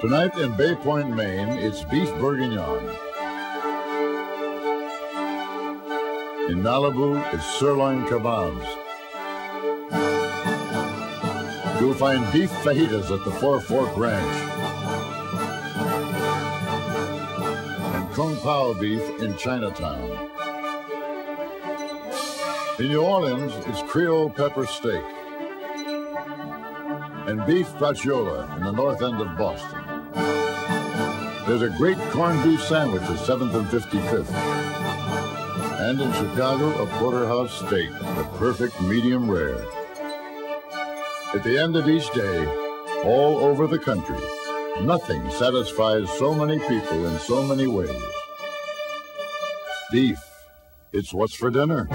Tonight in Bay Point, Maine, it's beef bourguignon. In Malibu, it's sirloin kebabs. You'll find beef fajitas at the Four Fork Ranch. And Kung Pao beef in Chinatown. In New Orleans, it's Creole pepper steak. And beef braciola in the north end of Boston. There's a great corned beef sandwich at 7th and 55th. And in Chicago, a porterhouse steak, the perfect medium rare. At the end of each day, all over the country, nothing satisfies so many people in so many ways. Beef, it's what's for dinner.